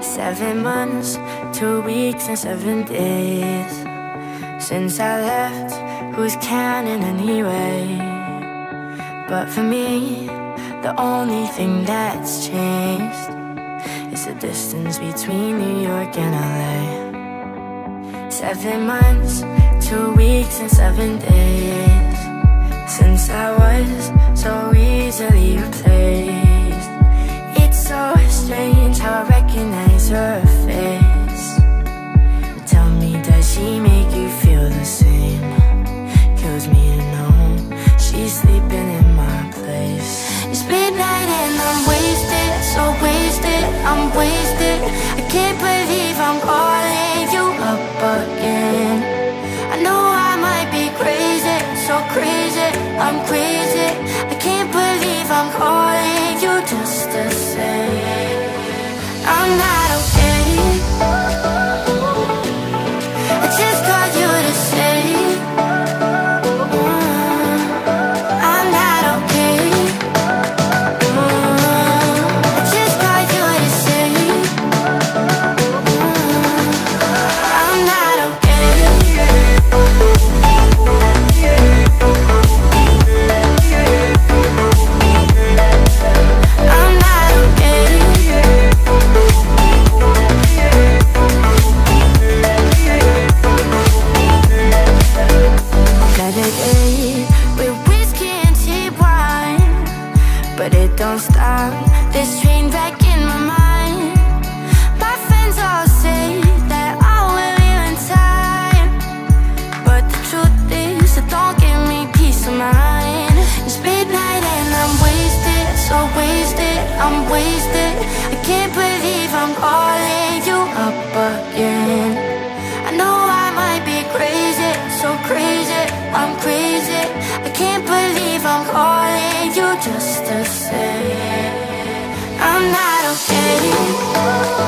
Seven months, two weeks, and seven days since I left. Who's counting anyway? But for me, the only thing that's changed is the distance between New York and LA. Seven months, two weeks, and seven days since I was so easily replaced. I'm wasted. I can't believe I'm calling you up again. I know I might be crazy, so crazy, I'm crazy. But it don't stop this train wreck in my mind. My friends all say that I will live in time, but the truth is, it don't give me peace of mind. It's midnight and I'm wasted, so wasted, I'm wasted. I can't believe I'm I'm not okay.